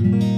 Mm-hmm.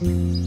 Mm-hmm.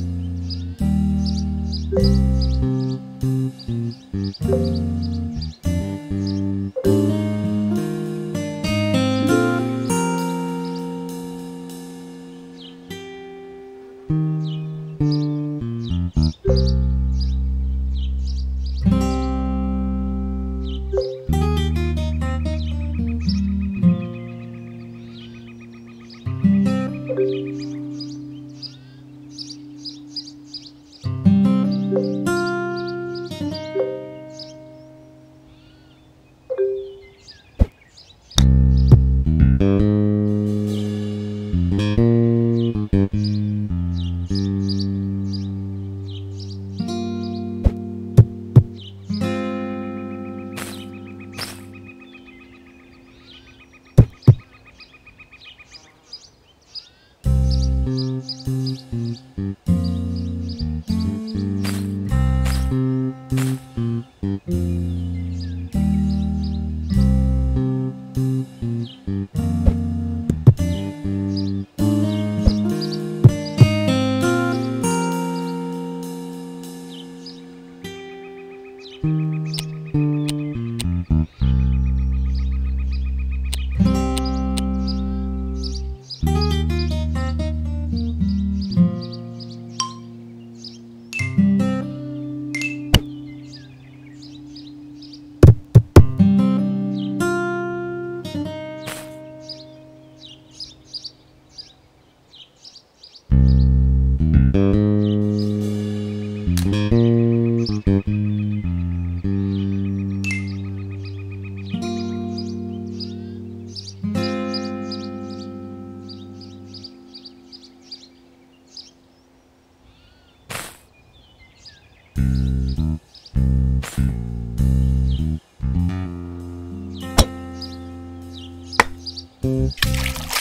Música